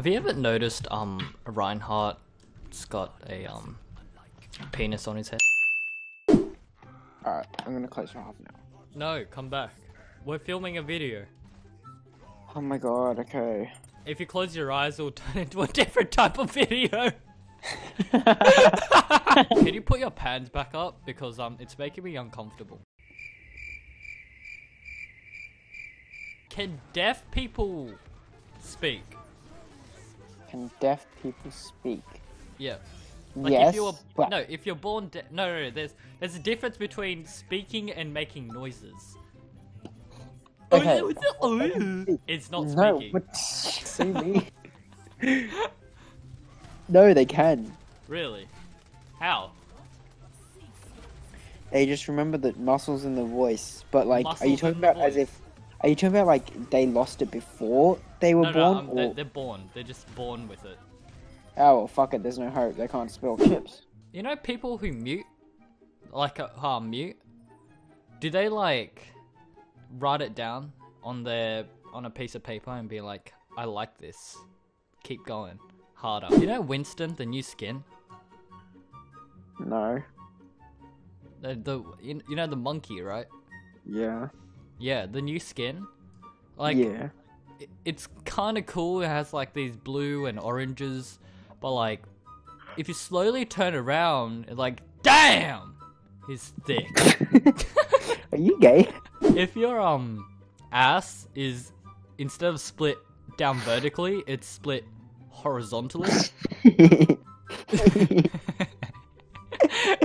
Have you ever noticed um Reinhardt's got a um penis on his head? Alright, I'm gonna close my half now. No, come back. We're filming a video. Oh my god, okay. If you close your eyes, it'll turn into a different type of video. Can you put your pants back up because um it's making me uncomfortable. Can deaf people speak? Can deaf people speak? Yeah. Like yes. if you're but- no, if you're born de- no, no, no, there's there's a difference between speaking and making noises. Okay. Oh, oh, it's not No, speaking. but see me. no, they can. Really? How? They just remember the muscles in the voice. But like, are you talking about as if? Are you talking about like they lost it before they were No, born? no, um, or... they're, they're born. They're just born with it. Oh well, fuck it. There's no hope. They can't spell chips. You know people who mute, like uh, mute. Do they like write it down on their on a piece of paper and be like, "I like this. Keep going harder." You know Winston, the new skin. No. The, the you, you know the monkey, right? Yeah. Yeah, the new skin. Like yeah. it, it's kind of cool. It has like these blue and oranges, but like if you slowly turn around, like damn, he's thick. Are you gay? if your um ass is instead of split down vertically, it's split horizontally.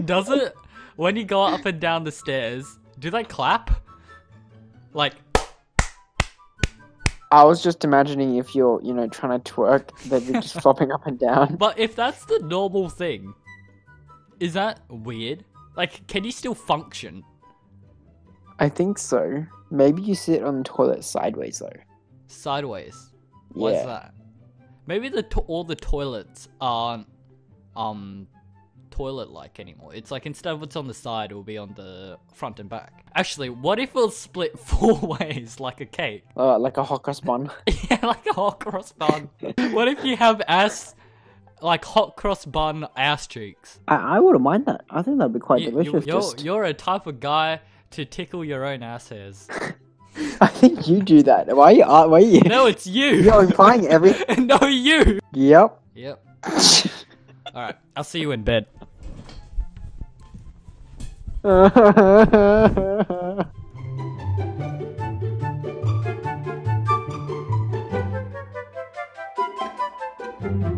Does it? When you go up and down the stairs, do they clap? Like, I was just imagining if you're, you know, trying to twerk, they'd be just flopping up and down. but if that's the normal thing, is that weird? Like, can you still function? I think so. Maybe you sit on the toilet sideways though. Sideways. What's Yeah. that? Maybe the to- all the toilets aren't um toilet like anymore. It's like instead of what's on the side, it will be on the front and back. Actually, what if was split four ways like a cake? Uh, like a hot cross bun. yeah, like a hot cross bun. what if you have ass like hot cross bun ass cheeks? I, I wouldn't mind that. I think that'd be quite You, delicious. are just... you're a type of guy to tickle your own ass hairs. I think you do that. Why are you? uh, Why are you? no, it's you. You're implying every. no, you. Yep. Yep. All right. I'll see you in bed. Thank